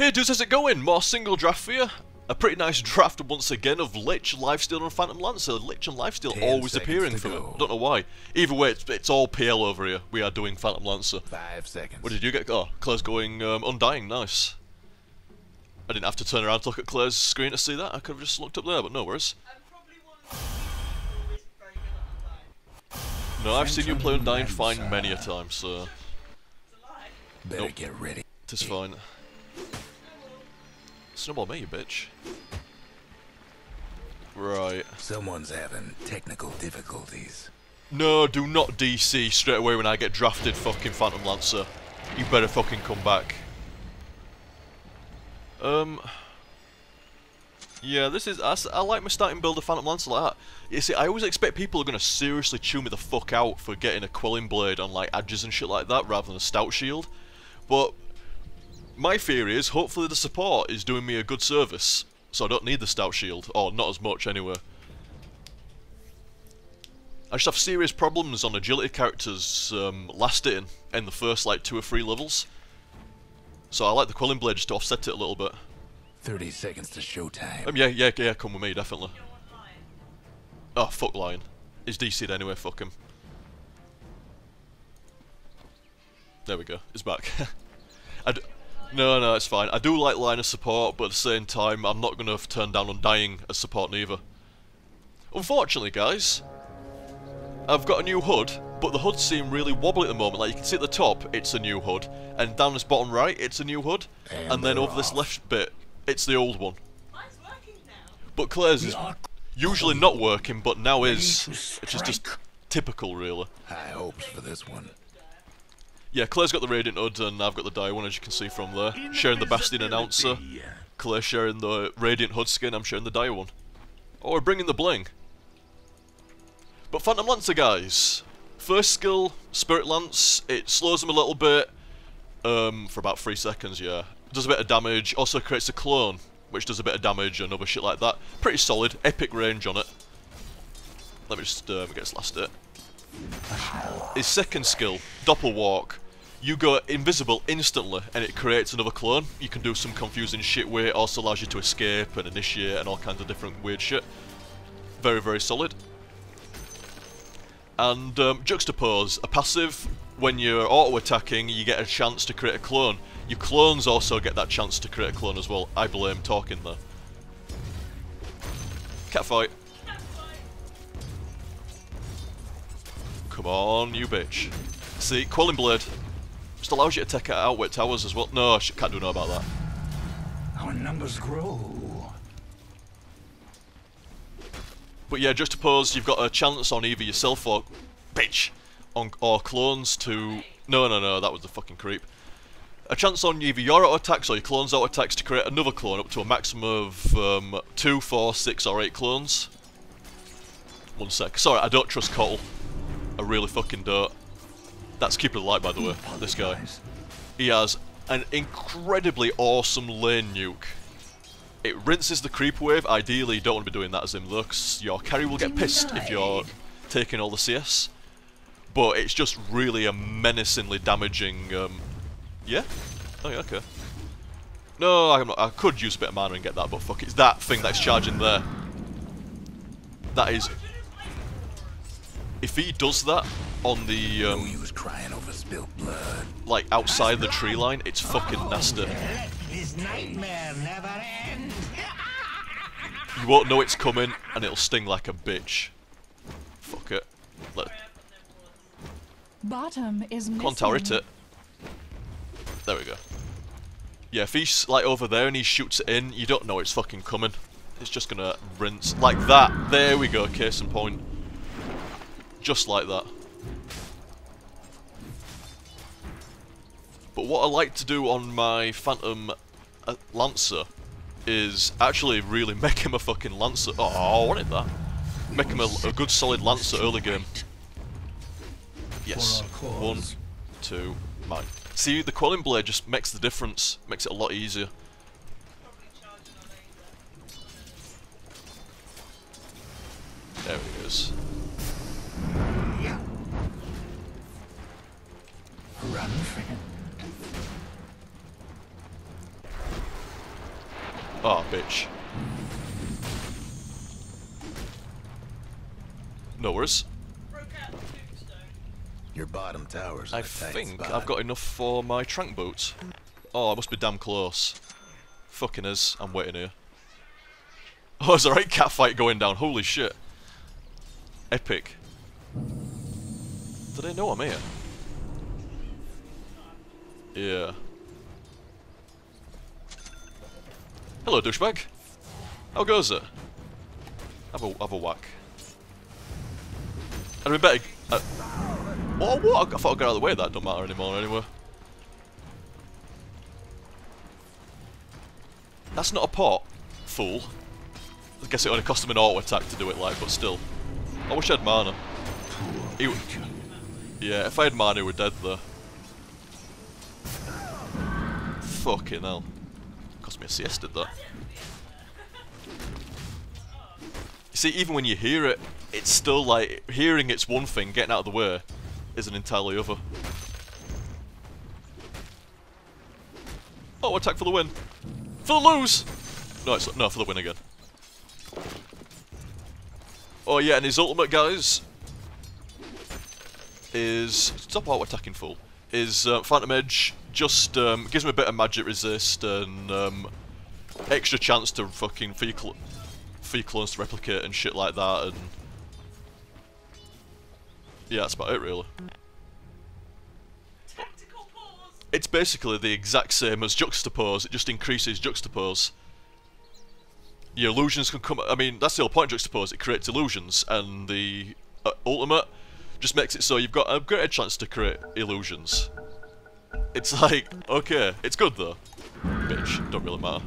Hey dudes, how's it going? More single draft for you. A pretty nice draft once again of Lich, Lifesteal and Phantom Lancer. Lich and Lifesteal Ten always appearing for me. Don't know why. Either way, it's, it's all PL over here. We are doing Phantom Lancer. Five seconds. What did you get? Oh, Claire's going um, Undying, nice. I didn't have to turn around to look at Claire's screen to see that. I could have just looked up there, but no worries. I'm probably one of the people who isn't very good at Undying. No, I've seen you play Undying fine many a time, so. Better Nope. get ready. it's fine. Snowball me, you bitch. Right. Someone's having technical difficulties. No, do not DC straight away when I get drafted, fucking Phantom Lancer. You better fucking come back. Um. Yeah, this is. I like my starting build of Phantom Lancer like that. You see, I always expect people are gonna seriously chew me the fuck out for getting a Quelling Blade on like edges and shit like that rather than a Stout Shield. But my theory is, hopefully the support is doing me a good service, so I don't need the Stout Shield, or not as much anyway. I just have serious problems on agility characters um, last hitting in the first like two or three levels. So I like the Quelling Blade just to offset it a little bit. 30 seconds to showtime. Um, yeah, yeah, yeah, come with me, definitely. You know what line? Oh, fuck Lion. He's DC'd anyway, fuck him. There we go, he's back. I no, no, it's fine. I do like Lion of support, but at the same time, I'm not going to turn down Undying as support neither. Unfortunately, guys, I've got a new HUD, but the HUD seem really wobbly at the moment. Like, you can see at the top, it's a new HUD, and down this bottom right, it's a new HUD, And and then they're over this left bit, it's the old one. Mine's working now. But Claire's is usually not working, but now is, which is just typical, really. High hopes for this one. Yeah, Claire's got the Radiant HUD, and I've got the Dire one, as you can see from there. Sharing the Bastion Announcer. Claire sharing the Radiant HUD skin, I'm sharing the Dire one. Oh, we're bringing the bling. But Phantom Lancer, guys. First skill, Spirit Lance. It slows them a little bit, um, for about three seconds, yeah. Does a bit of damage, also creates a clone, which does a bit of damage and other shit like that. Pretty solid, epic range on it. Let me just um, get this last hit. His second skill, Doppel Walk. You go invisible instantly and it creates another clone. You can do some confusing shit where it also allows you to escape and initiate and all kinds of different weird shit. Very, very solid. And um, Juxtapose, a passive, when you're auto-attacking, you get a chance to create a clone. Your clones also get that chance to create a clone as well. I blame talking there. Catfight. Come on, you bitch. See, Quelling Blade just allows you to take out outwit towers as well. No, sh can't do no about that. Our numbers grow. But yeah, juxtapose you've got a chance on either yourself or bitch on or clones to no no no that was the fucking creep. A chance on either your auto attacks or your clones auto attacks to create another clone up to a maximum of um, two, four, six, or eight clones. One sec. Sorry, I don't trust KotL. I really fucking don't. That's it light by the way. This guy. He has an incredibly awesome lane nuke. It rinses the creep wave. Ideally, you don't want to be doing that as him, 'cause your carry will get pissed if you're taking all the CS. But it's just really a menacingly damaging. Um, yeah. Oh yeah. Okay. No, not, I could use a bit of mana and get that, but fuck, it's that thing that's charging there. That is. If he does that on the No um, use crying over spilled blood. like outside the tree line, it's fucking nasty. Let this nightmare never end. You won't know it's coming, and it'll sting like a bitch. Fuck it. Let, Bottom is missing. come on, tower it. There we go. Yeah, if he's like over there and he shoots it in, you don't know it's fucking coming. It's just gonna rinse like that. There we go, case in point. Just like that. But what I like to do on my Phantom uh, Lancer is actually really make him a fucking Lancer. Oh, I wanted that. Make him a, a good solid Lancer early game. Yes. One, two, mine. See, the Quelling Blade just makes the difference. Makes it a lot easier. Probably charging a laser. There he is. Run, friend. Oh, ah, bitch. No worries. Broke out the tombstone. Your bottom tower's in I a tight think spot. I've got enough for my tranq boots. Oh, I must be damn close. Fucking is. I'm waiting here. Oh, there's a right cat fight going down. Holy shit. Epic. Do they know I'm here? Yeah. Hello, douchebag. How goes it? Have a have a whack. I'd be better. Uh, oh, what? I thought I'd get out of the way. That don't matter anymore. Anyway. That's not a pot, fool. I guess it only cost him an auto attack to do it like, but still. I wish I had mana. He yeah, if I had mana, he would dead though. Fucking hell. Cost me a did that. You see, even when you hear it, it's still like, hearing it's one thing, getting out of the way is an entirely other. Oh, attack for the win. For the lose! No, it's no, for the win again. Oh yeah, and his ultimate, guys, is... Stop auto attacking, fool. Is uh, Phantom Edge just um, gives him a bit of magic resist and um, extra chance to fucking for your, for your clones to replicate and shit like that and yeah, that's about it really. Tactical pause. It's basically the exact same as juxtapose, it just increases juxtapose. Your illusions can come. I mean, that's the whole point of juxtapose, it creates illusions, and the uh, ultimate just makes it so you've got a greater chance to create illusions. It's like, okay, it's good though. Bitch, don't really matter.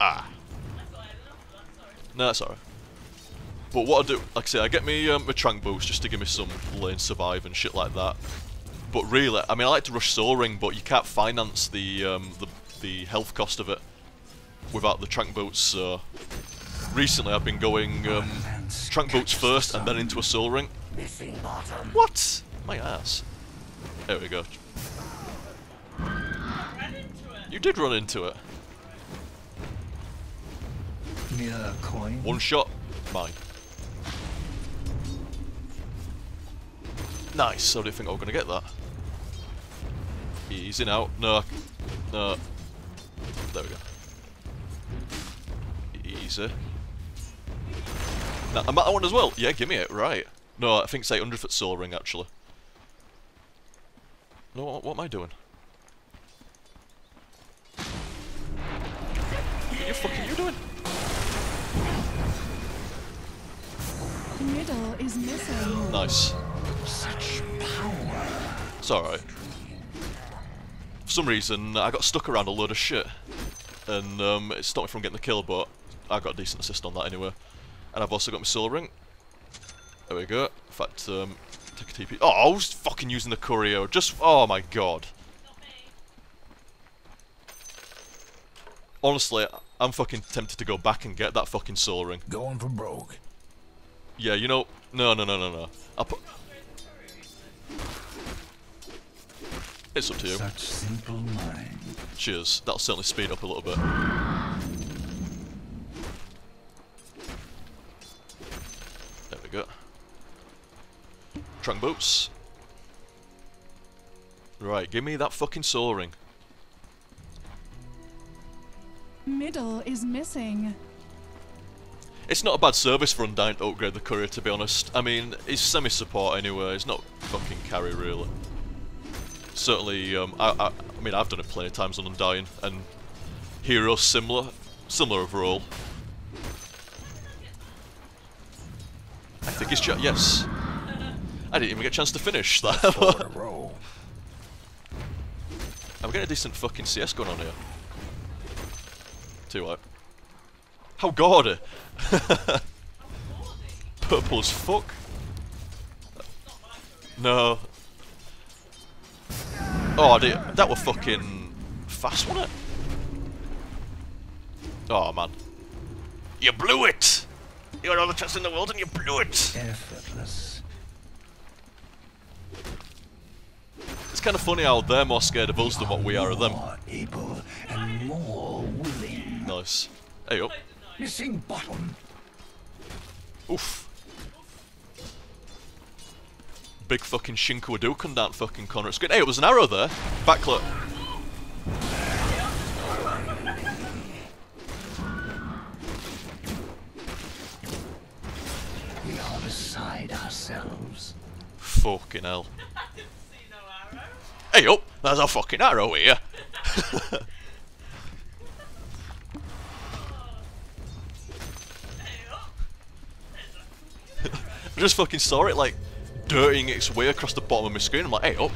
Ah. I thought I had enough of that, sorry. No, that's alright. But what I do, like I say, I get me um, my tranq boost just to give me some lane survive and shit like that. But really, I mean, I like to rush Soul Ring, but you can't finance the um, the the health cost of it without the tranq boots. So recently, I've been going um, tranq boots first and then into a Soul Ring. What? My ass. There we go. I into it. You did run into it. Near coin. One shot, mine. Nice, I didn't think I was going to get that. Easy now. No. No. There we go. Easy. Now, am I that one as well? Yeah, give me it. Right. No, I think it's 800 foot soul ring, actually. No, what, what am I doing? What you fucking you doing? Middle is missing. Nice. Such power. It's alright. For some reason, I got stuck around a load of shit. And um, it stopped me from getting the kill, but I got a decent assist on that anyway. And I've also got my soul ring. There we go. In fact, um, take a TP. Oh, I was fucking using the courier. Just, oh my god. Honestly, I'm fucking tempted to go back and get that fucking soul ring. Going for broke. Yeah, you know, no, no, no, no, no. I'll put. It's up to you. Such simple mind. Cheers. That'll certainly speed up a little bit. There we go. Tranq boots. Right, give me that fucking soul ring. Middle is missing. It's not a bad service for Undying to upgrade the courier, to be honest. I mean, he's semi-support anyway. He's not fucking carry, really. Certainly, um, I, I, I mean, I've done it plenty of times on Undying, and Heroes similar, similar overall. I think it's just yes. I didn't even get a chance to finish that. Four in a row. I'm getting a decent fucking CS going on here. Too what? How oh, gaudy! Purple as fuck. No. Oh, did, that was fucking fast, wasn't it? Oh man. You blew it! You had all the chance in the world and you blew it! Effortless. It's kind of funny how they're more scared of us than what we are of them. Able and more nice. Hey up. Missing bottom. Oof. Big fucking Shinku Hadouken down fucking corner. It's good. Hey, it was an arrow there. Backclip. We are beside ourselves. Fucking hell. Hey up! There's a fucking arrow here. I just fucking saw it like dirtying its way across the bottom of my screen. I'm like, hey up.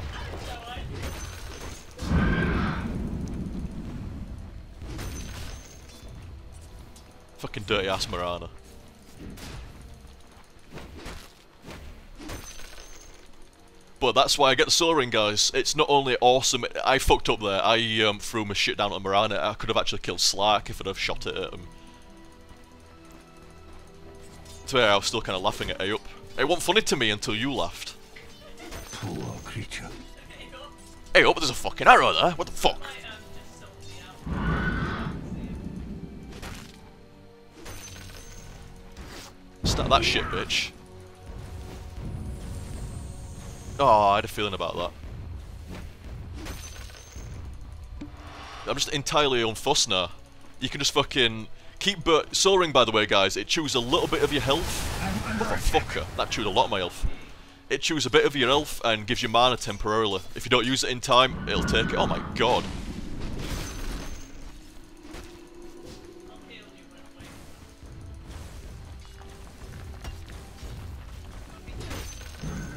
Fucking dirty ass Mirana. But that's why I get the soul ring, guys. It's not only awesome. I fucked up there. I um, threw my shit down at Mirana. I could have actually killed Slark if I'd have shot it at him. To be fair, I was still kind of laughing at Ayup. It wasn't funny to me until you laughed. Poor creature. Hey up, there's a fucking arrow there. What the fuck? I am just somebody else. Start that shit, bitch. Oh, I had a feeling about that. I'm just entirely unfussed now. You can just fucking keep bur- Soul Ring, by the way, guys, it chews a little bit of your health. Motherfucker, that chewed a lot of my health. It chews a bit of your health and gives you mana temporarily. If you don't use it in time, it'll take it. Oh my god.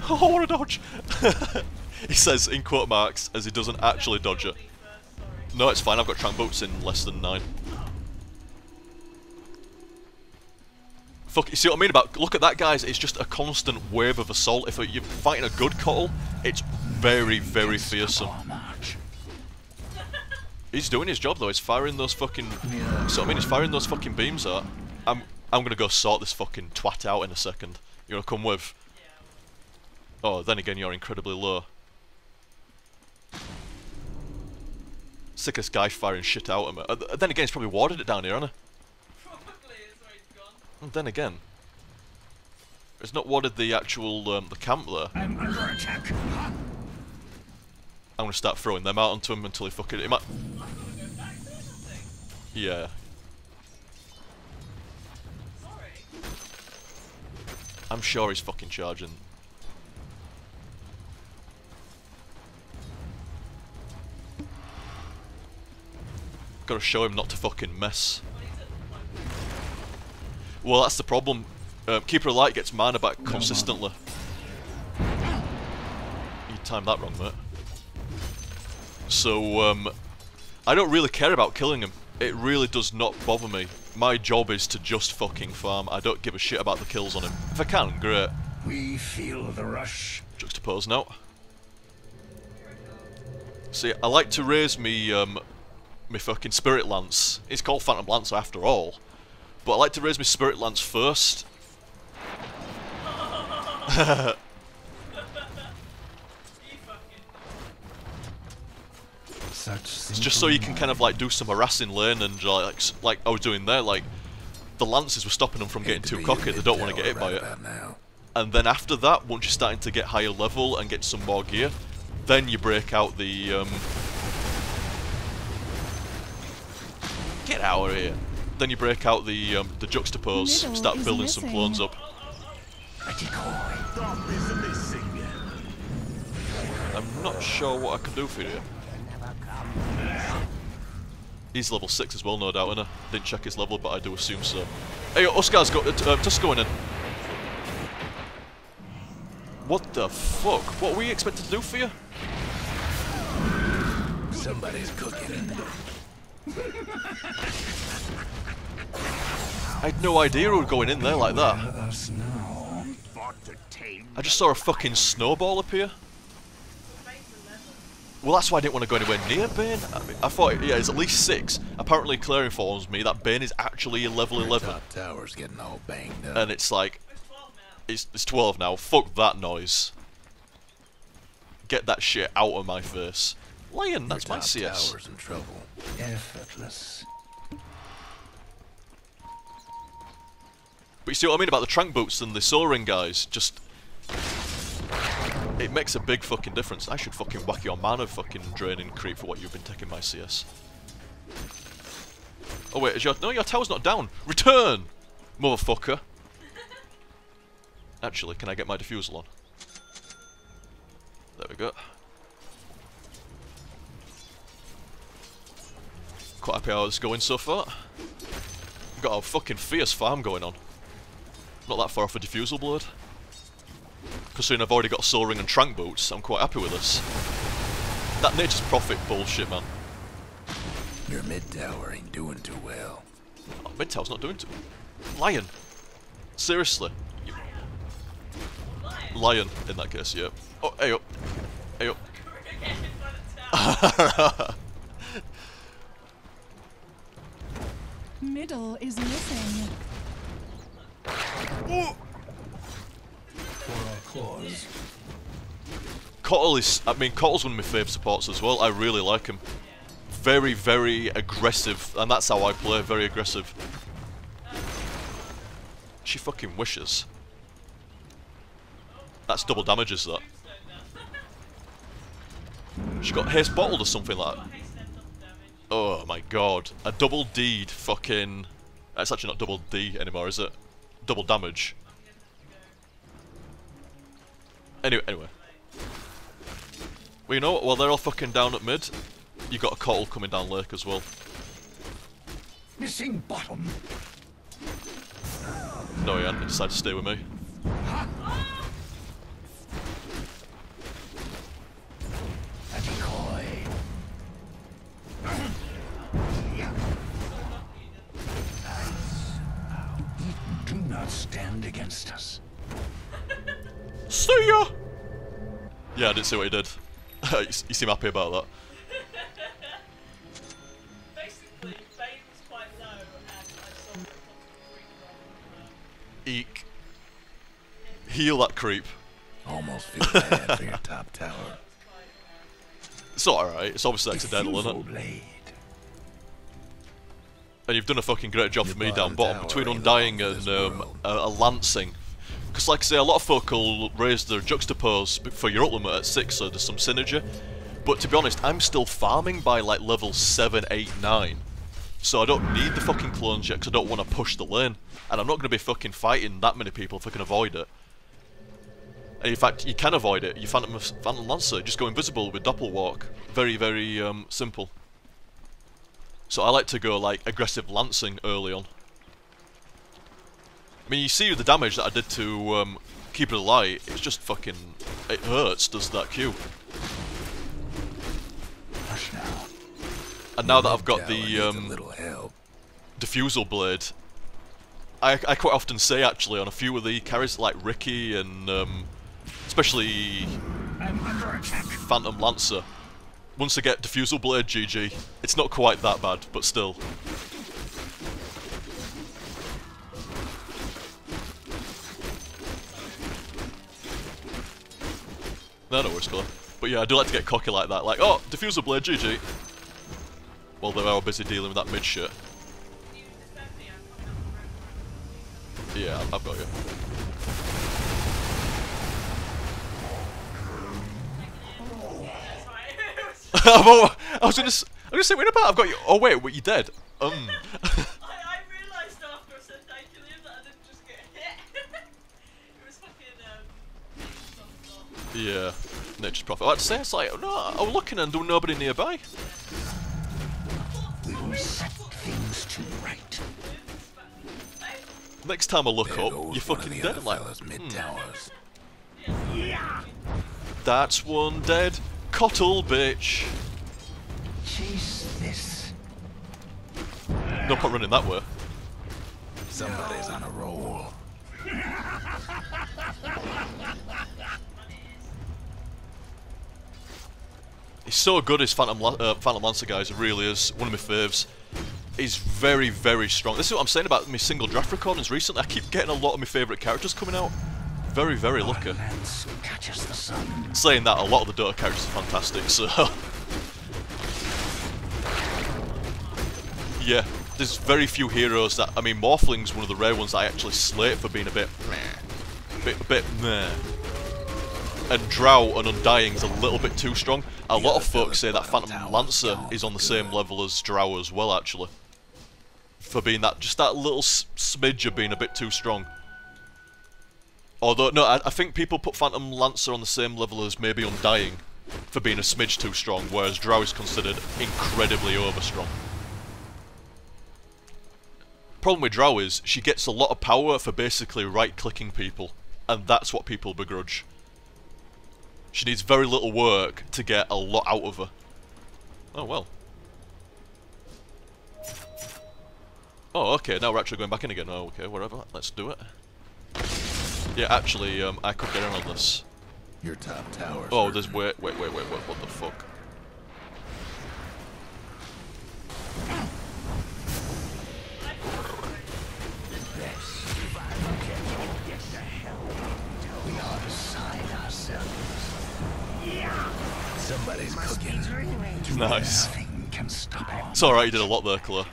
Oh, what a dodge! he says in quote marks as he doesn't actually dodge it. No, it's fine. I've got tranq boots in less than nine. Fuck, you see what I mean about? Look at that, guys. It's just a constant wave of assault. If you're fighting a good KotL, it's very, very fearsome. He's doing his job though. He's firing those fucking. So I mean, he's firing those fucking beams out. I'm, I'm gonna go sort this fucking twat out in a second. You're going to come with? Oh, then again, you're incredibly low. Sickest guy firing shit out at me. Uh, then again, he's probably warded it down here, hasn't Probably is where he's gone. And then again, It's not warded the actual um, the camp there. I'm under attack. I'm gonna start throwing them out onto him until he fucking. He might. Yeah, Sorry. I'm sure he's fucking charging. Gotta show him not to fucking mess. Well, that's the problem. Um, Keeper of Light gets mana back consistently. You timed that wrong, mate. So, um, I don't really care about killing him. It really does not bother me. My job is to just fucking farm. I don't give a shit about the kills on him. If I can, great. We feel the rush. Juxtapose now. See, I like to raise me, um, me fucking Spirit Lance. It's called Phantom Lance after all. But I like to raise my Spirit Lance first. It's just so you can kind of like do some harassing lane and like like I was doing there. Like the lances were stopping them from getting too cocky. They don't want to get hit by it. And then after that, once you're starting to get higher level and get some more gear, then you break out the um, get out of here. Then you break out the um, the juxtapose, Middle start is building some clones up. I'm not sure what I can do for you. He's level 6 as well, no doubt, innit? Didn't check his level, but I do assume so. Hey, Oscar's got uh, uh, Tusk going in. What the fuck? What were you expected to do for you? Somebody's cooking. I had no idea we were going in there like that. I just saw a fucking snowball appear. Well, that's why I didn't want to go anywhere near Bane. I, mean, I thought, yeah, it's at least 6. Apparently, Claire informs me that Bane is actually a level 11. Top tower's getting all banged up. And it's like, It's 12 now. it's, it's 12 now. Fuck that noise. Get that shit out of my face. Lion, Your that's my CS. tower's in trouble. Effortless. But you see what I mean about the tranq boots and the Soul Ring guys? Just it makes a big fucking difference. I should fucking whack your mana fucking draining creep for what you've been taking my CS. Oh wait, is your no your tower's not down. Return, motherfucker. Actually, can I get my Diffusal on? There we go. Quite happy how it's going so far. Got a fucking fierce farm going on. Not that far off a diffusal blade. Considering I've already got Soul Ring and tranq boots, I'm quite happy with this. That Nature's Prophet bullshit, man. Your mid tower ain't doing too well. Oh, mid tower's not doing too. Lion. Seriously. You- Lion in that case, yeah. Oh, hey up. Hey up. Middle is missing. KotL is, I mean, KotL's one of my favourite supports as well. I really like him. Very, very aggressive, and that's how I play, very aggressive. She fucking wishes. That's double damages, that. She got haste bottled or something like that. Oh my god. A double deed fucking... Uh, That's actually not double D anymore, is it? Double damage. Anyway, anyway. Well, you know what? While they're all fucking down at mid, you got a KotL coming down lake as well. Missing bottom. No, he hadn't. He decided to stay with me. Stand. See ya! Yeah, I didn't see what he did. you, seem happy about that. Basically, Bane was quite low, and I saw him creep Eek. Heal that creep. Almost feel bad for your top tower. It's alright. It's obviously accidental, isn't it? blade. And you've done a fucking great job Your for me down bottom bottom between undying and um, a, a lancing. Because, like I say, a lot of folk will raise their juxtapose for your ultimate at 6, so there's some synergy. But to be honest, I'm still farming by like level 7, 8, 9. So I don't need the fucking clones yet because I don't want to push the lane. And I'm not going to be fucking fighting that many people if I can avoid it. And in fact, you can avoid it. You Phantom, Phantom Lancer, just go invisible with Doppelwalk. Very, very um, simple. So I like to go like aggressive lancing early on. I mean, you see the damage that I did to um, keep it alive. It's just fucking. It hurts. Does that Q? And now that I've got the um, diffusal blade, I, I quite often say actually on a few of the carries like Ricky and um, especially I'm under attack. Phantom Lancer. Once I get diffusal blade, GG. It's not quite that bad, but still. No, no Claire. But yeah, I do like to get cocky like that. Like, oh, diffusal blade, GG. While they're all busy dealing with that mid shit. Yeah, I've got you. I was gonna, I was gonna say, wait about. I've got you. Oh wait, wait, you dead? Um. yeah, nature's prophet. I had to say, it's like, no, I was looking and there was nobody nearby. We will set things to right. Next time I look There up, you're fucking dead. I'm like, fellas mid hmm, towers. that's one dead. KotL, bitch. Chase this. No point running that way. Somebody's on a roll. He's so good as Phantom, uh, Phantom Lancer, guys. Really is one of my faves. He's very, very strong. This is what I'm saying about my single draft recordings recently. I keep getting a lot of my favourite characters coming out. Very, very lucky. Saying that, a lot of the Dota characters are fantastic, so... yeah, there's very few heroes that I mean Morphling's one of the rare ones that I actually slate for being a bit meh. bit bit meh. And Drow and Undying's a little bit too strong. A lot of folks say that Phantom Lancer is on the same level as Drow as well actually. For being that just that little smidge of being a bit too strong. Although no, I, I think people put Phantom Lancer on the same level as maybe Undying for being a smidge too strong, whereas Drow is considered incredibly overstrong. Problem with Drow is she gets a lot of power for basically right-clicking people, and that's what people begrudge. She needs very little work to get a lot out of her. Oh well. Oh, okay, now we're actually going back in again. Oh, okay, whatever. Let's do it. Yeah, actually, um, I could get in on this. Your top tower. Oh, there's wait, wait, wait, wait, wait, what the fuck? Nice. Can stop. It's alright, you did a lot there, Claire.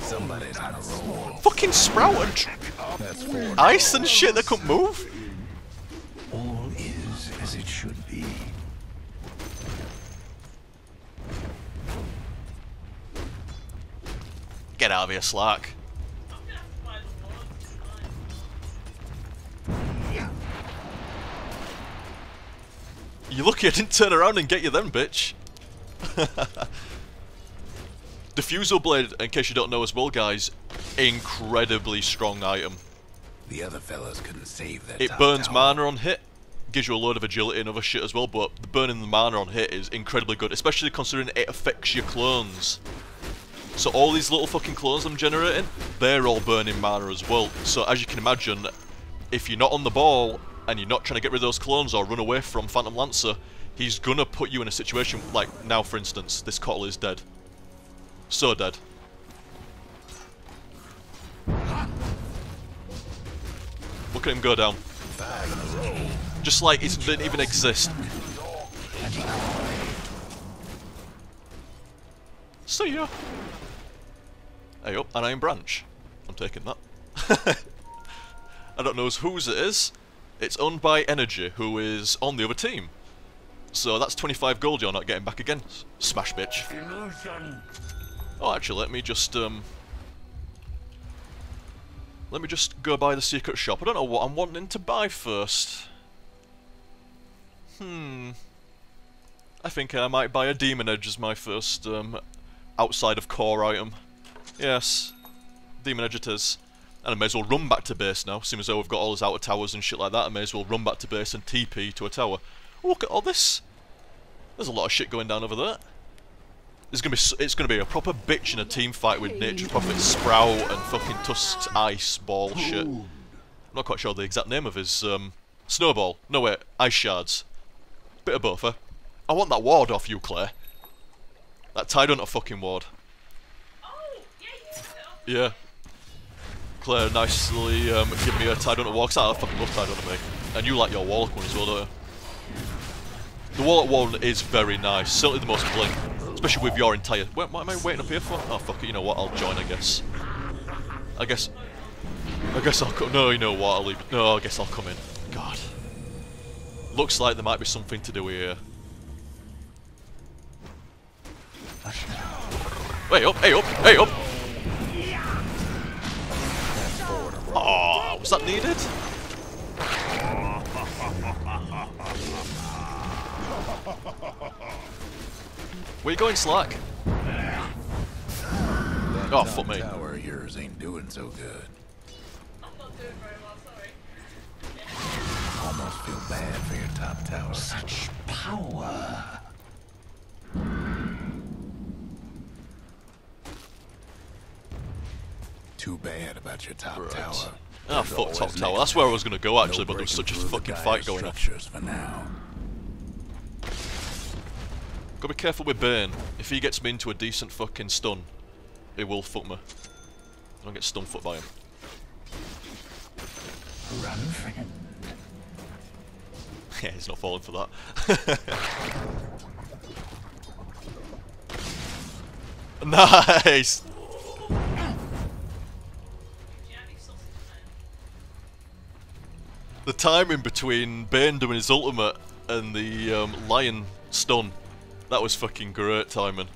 Somebody's on a roll. Fucking Sprout and tr- That's four. ice and shit that couldn't move? All is as it should be. Get out of here, Slark. You lucky I didn't turn around and get you then, bitch. Diffusal Blade, in case you don't know as well, guys, incredibly strong item. The other fellas couldn't save that. It burns tower. mana on hit, gives you a load of agility and other shit as well, but the burning the mana on hit is incredibly good, especially considering it affects your clones. So all these little fucking clones I'm generating, they're all burning mana as well. So as you can imagine, if you're not on the ball and you're not trying to get rid of those clones or run away from Phantom Lancer, he's gonna put you in a situation like now, for instance, this KotL is dead. So dead. Look at him go down. Just like it didn't even exist. See ya. Hey up, an iron branch. I'm taking that. I don't know whose it is. It's owned by Energy, who is on the other team. So that's 25 gold you're not getting back again. Smash bitch. Oh, actually, let me just, um... Let me just go buy the secret shop. I don't know what I'm wanting to buy first. Hmm. I think I might buy a Demon Edge as my first, um, outside of core item. Yes. Demon Edge it is. And I may as well run back to base now, seeing as though we've got all those outer towers and shit like that, I may as well run back to base and TP to a tower. Oh, look at all this! There's a lot of shit going down over there. There's gonna be it's gonna be a proper bitch in a team fight with Nature Prophet Sprout and fucking Tusk's ice ball shit. I'm not quite sure the exact name of his um snowball. No wait, ice shards. Bit of both, eh? I want that ward off you, Claire. That tied on a fucking ward. Oh, yeah, you set it up. Yeah. Claire nicely um, me a tide on a wall, 'cause I fucking love tide on me. And you like your Warlock one as well, don't you? The Warlock one is very nice, certainly the most bling. Especially with your entire... Wait, what am I waiting up here for? Oh fuck it, you know what, I'll join I guess. I guess... I guess I'll come... No, you know what, I'll leave... No, I guess I'll come in. God. Looks like there might be something to do here. Hey up, hey up, hey up! Was that needed? Where you going, Slark? Oh, fuck me. Tower of yours ain't doing so good. I'm not doing very well, sorry. Almost feel bad for your top tower. Such power. Too bad about your top Right. tower. Ah, fuck Top Tower. That's where I was gonna go actually, no but there was such a fucking fight going on. For now. Gotta be careful with Burn. If he gets me into a decent fucking stun, he will fuck me. I don't get stun foot by him. Run, friend. yeah, he's not falling for that. nice! The timing between Bane doing his ultimate and the um, lion stun, that was fucking great timing.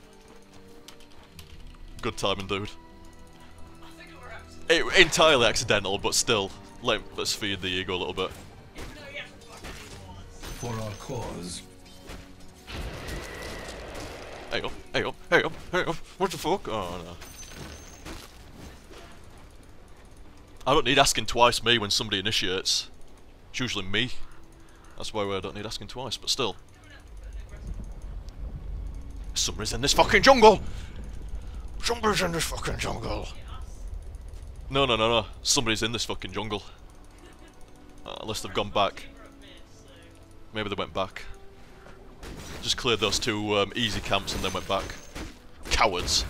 Good timing, dude. I think it entirely accidental, but still, let, let's feed the ego a little bit. Even though he hasn't fucking once. For our cause. Hey up, hey up, hey up, hey up, what the fuck? Oh no. I don't need asking twice me when somebody initiates. It's usually me. That's why I don't need asking twice, but still. Somebody's in this fucking jungle! Somebody's in this fucking jungle! No, no, no, no. Somebody's in this fucking jungle. Uh, unless they've gone back. Maybe they went back. Just cleared those two um, easy camps and then went back. Cowards.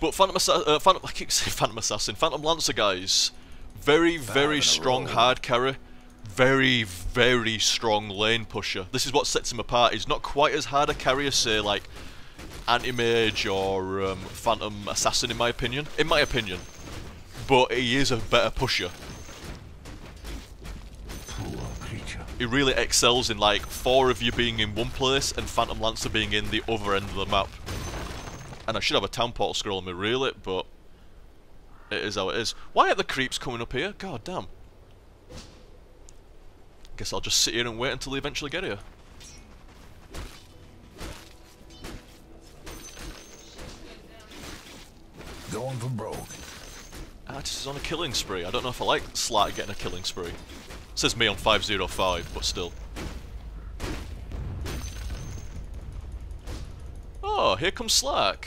But Phantom Assassin, uh, Phantom, I keep saying Phantom Assassin, Phantom Lancer guys, very, very strong hard carry, very, very strong lane pusher. This is what sets him apart. He's not quite as hard a carry as say like Anti-Mage or um, Phantom Assassin in my opinion. In my opinion. But he is a better pusher. Poor creature. he really excels in like four of you being in one place and Phantom Lancer being in the other end of the map. And I should have a town portal scroll on me reel it, but it is how it is. Why are the creeps coming up here? God damn. Guess I'll just sit here and wait until they eventually get here. Going for broke. Ah, Artist is on a killing spree. I don't know if I like Slark getting a killing spree. Says me on 505, but still. Here comes Slark.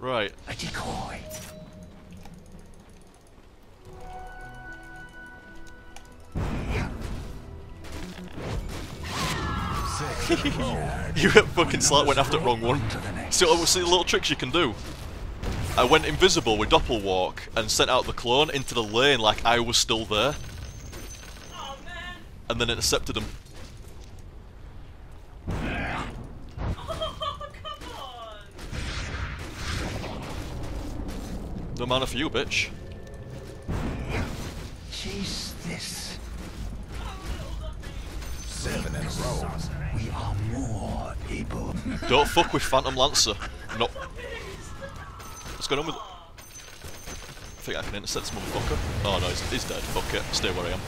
Right. A decoy. You hit fucking Slark went after the wrong one. To the next. So, see the little tricks you can do. I went invisible with Doppelwalk and sent out the clone into the lane like I was still there, Oh man! and then intercepted him. Mana for you, bitch. Chase this. Seven in a row. We are more able. Don't fuck with Phantom Lancer. No. What's going on with... I think I can intercept this motherfucker. Oh no, he's, he's dead. Fuck it. Stay where I am.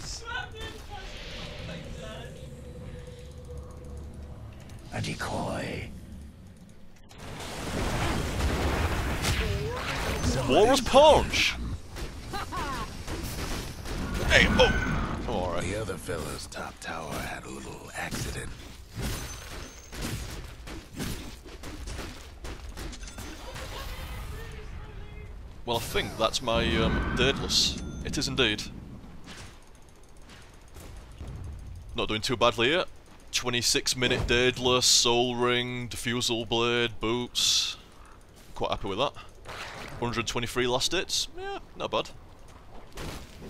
Slap him! My god. A decoy. Walrus Punch! Hey, oh! oh alright. The other fella's top tower had a little accident. Well, I think that's my um, Daedalus. It is indeed. Not doing too badly yet. 26 minute Daedalus, Soul Ring, Diffusal Blade, Boots. Quite happy with that. 123 last hits. Yeah, not bad.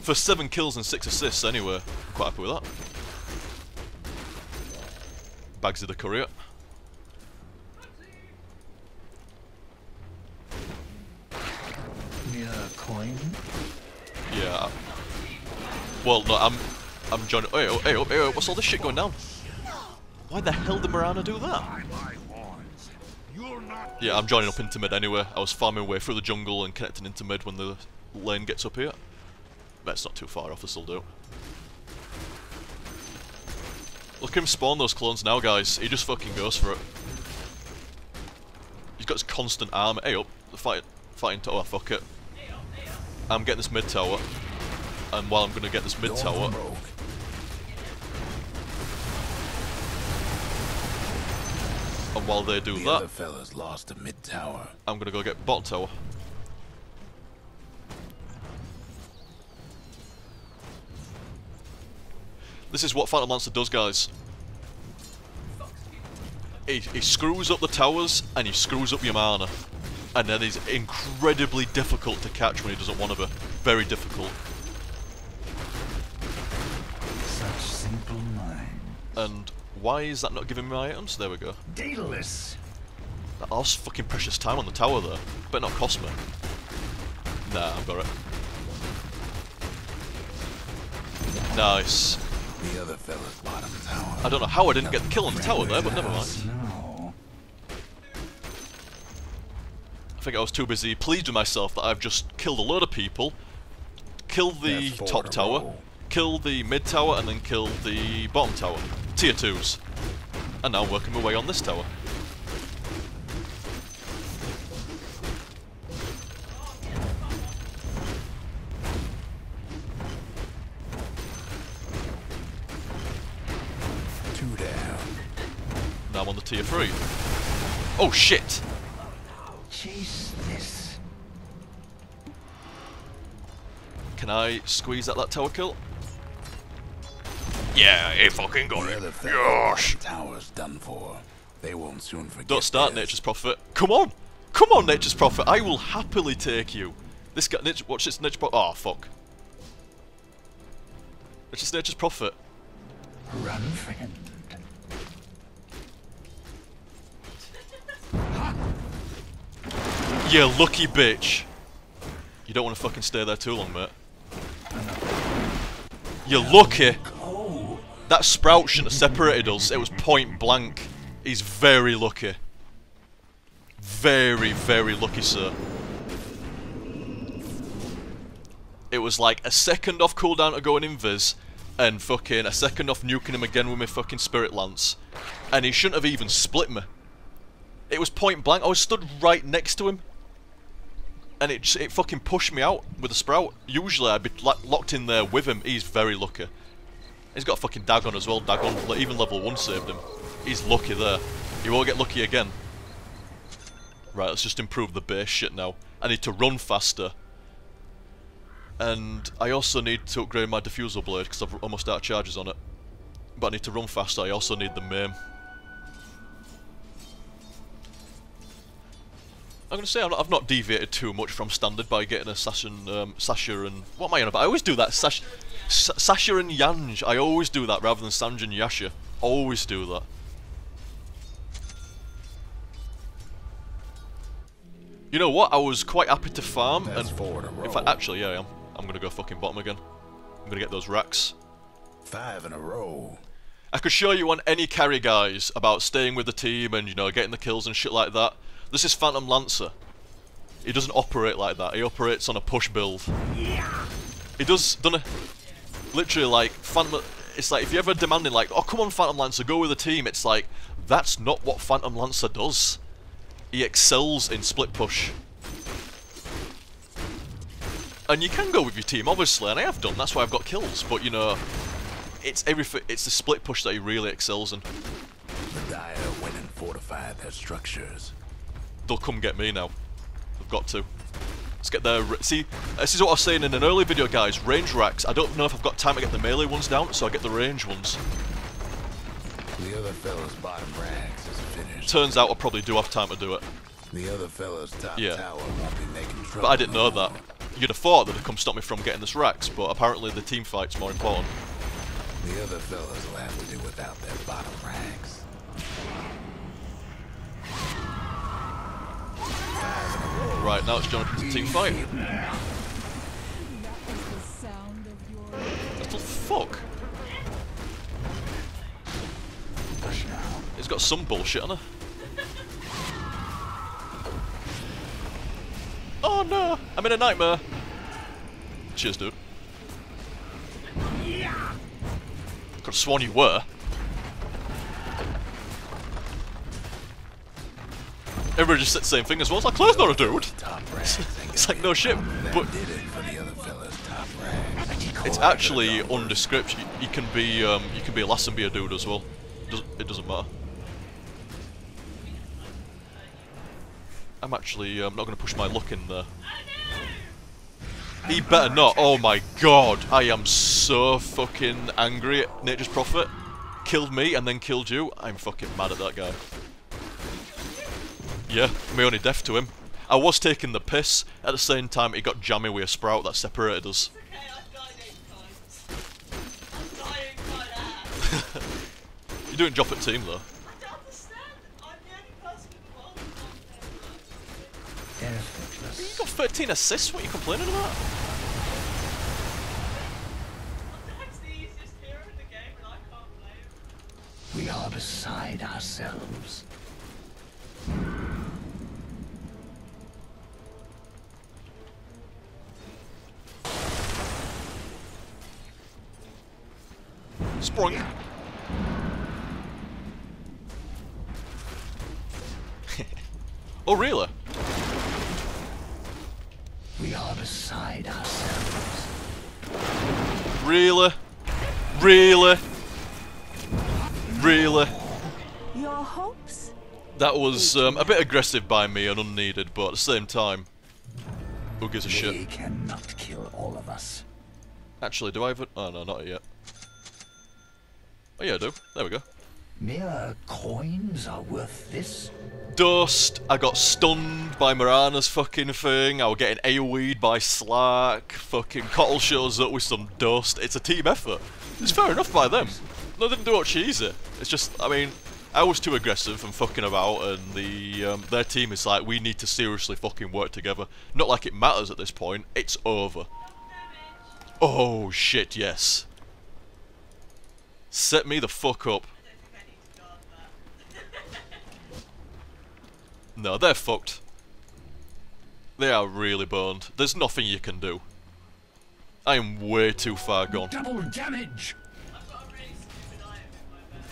For 7 kills and 6 assists anyway. Quite happy with that. Bags of the Courier. Coin. Yeah. Well, no, I'm, I'm joining. Hey, oh, hey, oh, hey, oh, what's all this shit going down? Why the hell did Mirana do that? Yeah, I'm joining up into mid anyway. I was farming away through the jungle and connecting into mid when the lane gets up here. It's not too far off, this'll do. Look him spawn those clones now, guys. He just fucking goes for it. He's got his constant armor. Hey up, the fight, fighting tower. Oh, fuck it. I'm getting this mid tower, and while I'm gonna get this mid Going tower, And while they do the that, other fellas lost the mid tower. I'm gonna go get bot tower. This is what Phantom Lancer does, guys. He, he screws up the towers and he screws up your mana. And then he's incredibly difficult to catch when he doesn't want to be. Very difficult. Such simple. And why is that not giving me my items? There we go. Daedalus. That lost fucking precious time on the tower though. Better not cost me. Nah, I've got it. Nice. The other fella's bottom tower. I don't know how I didn't get the kill on the tower there, but never mind. No. I think I was too busy pleased with myself that I've just killed a load of people, killed the top tower, killed the mid tower, and then killed the bottom tower. Tier 2s. And now I'm working my way on this tower. Two down. Now I'm on the tier 3. Oh shit! Chase this. Can I squeeze out that tower kill? Yeah, he fucking got it. other fella's Gosh! bottom tower's done for. They won't soon forget Don't start this. Nature's Prophet. Come on! Come on, Nature's Prophet! I will happily take you. This guy, Nature, watch this Nature's Prophet. Oh, ah, fuck. It's just Nature's Prophet. Run, friend. You lucky bitch. You don't want to fucking stay there too long, mate. You're lucky. That sprout shouldn't have separated us. It was point blank. He's very lucky. Very, very lucky, sir. It was like a second off cooldown to go in invis, and fucking a second off nuking him again with my fucking spirit lance. And he shouldn't have even split me. It was point blank. I was stood right next to him. And it, it fucking pushed me out with a sprout. Usually I'd be like, locked in there with him. He's very lucky. He's got a fucking Dagon as well. Dagon, even level 1 saved him. He's lucky there. He won't get lucky again. Right, let's just improve the base shit now. I need to run faster. And I also need to upgrade my diffusal blade because I've almost out of charges on it. But I need to run faster. I also need the maim. I'm gonna say I'm not, I've not deviated too much from standard by getting a Sasha and um, Sasha and what am I on about? I always do that. Sash, Sa- Sasha and Yanj. I always do that rather than Sanj and Yasha. Always do that. You know what? I was quite happy to farm That's and four in a row. in fact, actually, yeah, I am. I'm gonna go fucking bottom again. I'm gonna get those racks. Five in a row. I could show you on any carry guys about staying with the team and you know getting the kills and shit like that. This is Phantom Lancer. He doesn't operate like that. He operates on a push build. He does done a literally like Phantom. It's like if you're ever demanding like, oh come on Phantom Lancer, go with the team. It's like that's not what Phantom Lancer does. He excels in split push. And you can go with your team, obviously, and I have done. That's why I've got kills. But you know, it's everything. It's the split push that he really excels in. The Dire went and fortified their structures. They'll come get me now. They've got to. Let's get their. See, this is what I was saying in an early video, guys. Range racks. I don't know if I've got time to get the melee ones down, so I get the range ones. The other fella's bottom rags is finished. Turns out I probably do have time to do it, The other fella's top Yeah. tower won't be making trouble. but I didn't know no that. You'd have thought that they'd come stop me from getting this racks, but apparently the team fight's more important. The other fellas will have to do without their bottom rags. Right now it's into team fight. Little fuck. He's got some bullshit on her. Oh no! I'm in a nightmare! Cheers, dude. Could have sworn you were. Everybody just said the same thing as well. It's like, Claire's not a dude! Top rags. ain't It's like, no shit. But did it for the other fella's it's actually undescript. You, can be, um, you can be a lass and be a dude as well. It doesn't matter. I'm actually um, not going to push my luck in there. He better not. Oh my god. I am so fucking angry at Nature's Prophet. Killed me and then killed you. I'm fucking mad at that guy. Yeah, my only death to him. I was taking the piss. At the same time, he got jammy with a sprout that separated us. Okay, I've died eight times. I'm dying quite ass. You're doing job at team though. I don't understand. I'm the only person in the world who can't play You Effortless. got 13 assists, what are you complaining about? That's the easiest hero in the game, and I can't play him. We are beside ourselves. Sprung. oh really? We are beside ourselves. Really? Really? Really? Your hopes? That was um, a bit aggressive by me and unneeded, but at the same time, who gives a They shit? cannot kill all of us. Actually, do I have a... Oh no, not yet. Oh yeah, I do. There we go. Mere coins are worth this. Dust, I got stunned by Mirana's fucking thing, I was getting AoE'd by Slark, fucking KotL shows up with some dust. It's a team effort. It's fair enough by them. No, they didn't do what cheesy. It's just, I mean, I was too aggressive and fucking about, and the um, their team is like, we need to seriously fucking work together. Not like it matters at this point, it's over. Oh shit, yes. Set me the fuck up. I don't think I need to guard that. No, they're fucked. They are really boned. There's nothing you can do. I am way too far gone. Double damage! I've got a really stupid item in my bag.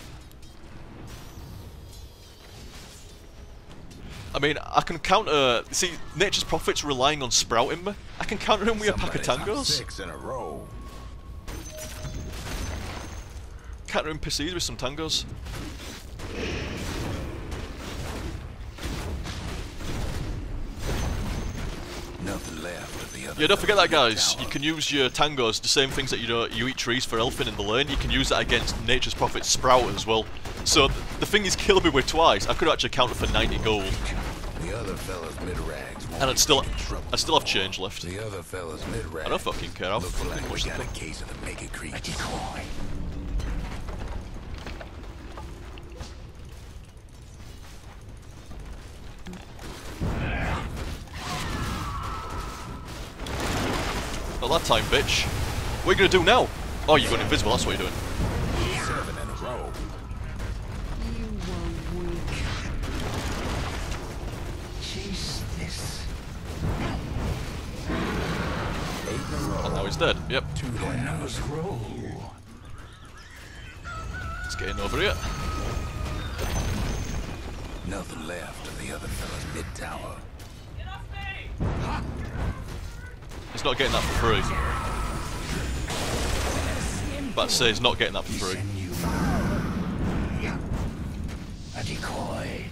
I mean, I can counter... See, Nature's Prophet's relying on sprouting me. I can counter him with a pack of Somebody's tangos. Six in a row. Counter him PCs with some tangos. Nothing left of the other. Yeah, don't forget that, guys. tower. You can use your tangos, the same things that you do, you eat trees for elfin in the lane. You can use that against Nature's Prophet's sprout as well. So th the thing he's killed me with twice. I could actually counter for 90 gold, The other fellas mid rags. and I'd still, I still have change left. The other fellas mid rags. I don't fucking care. I'll fucking like we watch the thing. case of the mega creep. Time, bitch. What are you gonna do now? Oh, you're going invisible, that's what you're doing. Seven in a row. You were weak. Chase this. In. Oh, now he's dead. Yep. Two Another down. scroll. It's getting over here. Nothing left of the other fellas mid tower. Get off me! He's not getting that for free. But say he's not getting that for free. A decoy.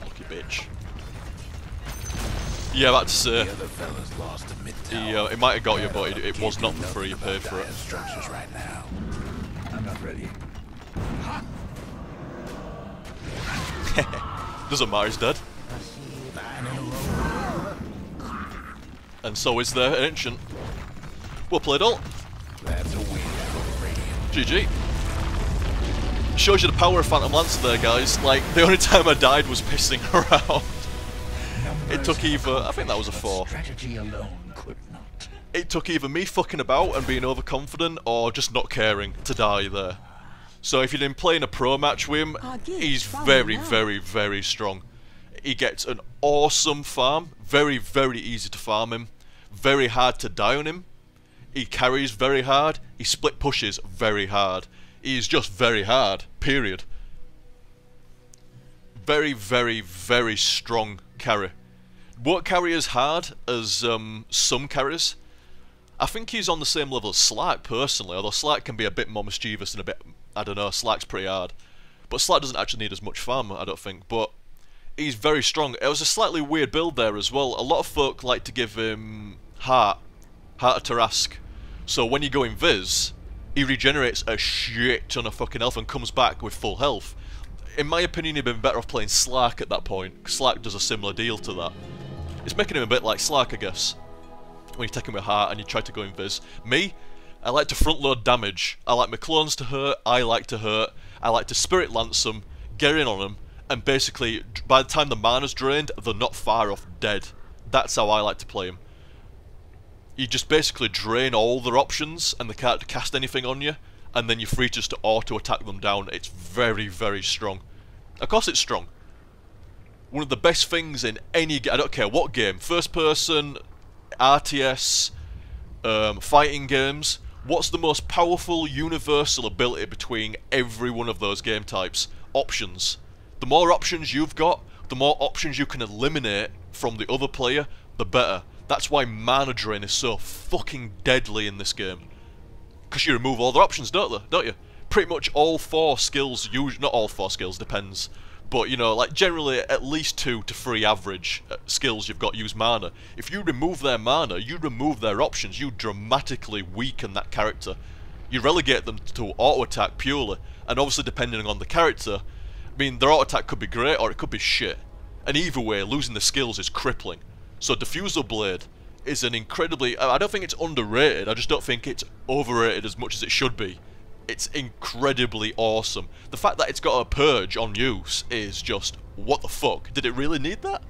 Lucky bitch. Yeah, that's to. He, uh, it might have got you, but it, it was not for free. You paid for it. Right now. I'm not ready. Doesn't matter, he's dead. And so is their ancient. Well played, all. That's a win for Radiant. GG. Shows you the power of Phantom Lancer there, guys. Like, the only time I died was pissing around. It took either, I think that was a 4. Strategy alone could not. It took either me fucking about and being overconfident or just not caring to die there. So if you've been playing a pro match with him, Ah, he's very, very, very strong. He gets an awesome farm. Very, very easy to farm him. Very hard to die on him. He carries very hard. He split pushes very hard. He's just very hard. Period. Very, very, very strong carry. Won't carry as hard as um, some carries. I think he's on the same level as Slark personally, although Slark can be a bit more mischievous and a bit, I don't know, Slark's pretty hard. But Slark doesn't actually need as much farm, I don't think, but he's very strong. It was a slightly weird build there as well. A lot of folk like to give him Heart, Heart of Tarrasque. So when you go in Viz, he regenerates a shit ton of fucking health and comes back with full health. In my opinion, he'd been better off playing Slark at that point. Slark does a similar deal to that. It's making him a bit like Slark, I guess when you take him with heart and you try to go in Viz. Me, I like to front load damage. I like my clones to hurt. I like to hurt. I like to spirit lance them, get in on them, and basically, by the time the mana's drained, they're not far off dead. That's how I like to play them. You just basically drain all their options, and they can't cast anything on you, and then you're free just to auto attack them down. It's very, very strong. Of course, it's strong. One of the best things in any game, I don't care what game, first person, RTS, um, fighting games, what's the most powerful universal ability between every one of those game types? Options. The more options you've got, the more options you can eliminate from the other player, the better. That's why mana drain is so fucking deadly in this game. Because you remove all the options, don't you? Don't you? Pretty much all four skills, use not all four skills, depends. But, you know, like generally at least two to three average uh, skills you've got use mana. If you remove their mana, you remove their options, you dramatically weaken that character. You relegate them to auto attack purely, and obviously depending on the character, I mean, their auto attack could be great or it could be shit. And either way, losing the skills is crippling. So Diffusal Blade is an incredibly... I don't think it's underrated, I just don't think it's overrated as much as it should be. It's incredibly awesome. The fact that it's got a purge on use is just, what the fuck? Did it really need that?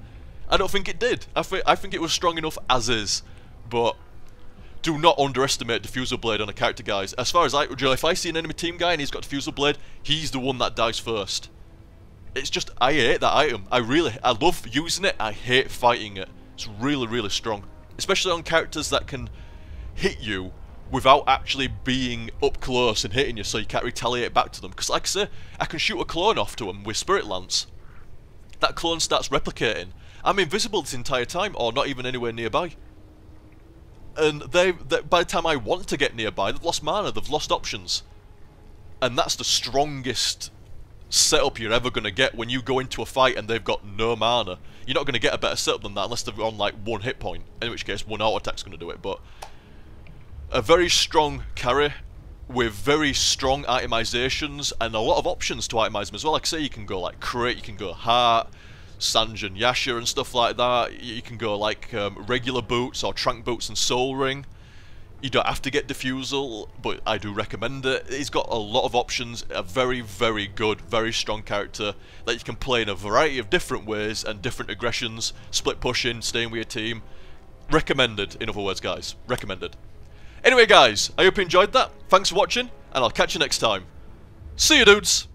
I don't think it did. I, think I think it was strong enough as is. But do not underestimate Diffusal Blade on a character, guys. As far as I... If I see an enemy team guy and he's got Diffusal Blade, he's the one that dies first. It's just, I hate that item. I really, I love using it, I hate fighting it. It's really, really strong. Especially on characters that can hit you without actually being up close and hitting you so you can't retaliate back to them. Because like I say, I can shoot a clone off to them with Spirit Lance. That clone starts replicating. I'm invisible this entire time, or not even anywhere nearby. And they, they, by the time I want to get nearby, they've lost mana, they've lost options. And that's the strongest setup you're ever going to get when you go into a fight and they've got no mana. You're not going to get a better setup than that unless they're on like one hit point, in which case one auto attack's going to do it, but a very strong carry with very strong itemizations and a lot of options to itemize them as well. Like I say, you can go like crit, you can go heart, Sange Yasha and stuff like that. You can go like um, regular boots or tranq boots and soul ring. You don't have to get Diffusal, but I do recommend it. He's got a lot of options, a very, very good, very strong character that you can play in a variety of different ways and different aggressions, split pushing, staying with your team. Recommended, in other words, guys. Recommended. Anyway, guys, I hope you enjoyed that. Thanks for watching, and I'll catch you next time. See you, dudes!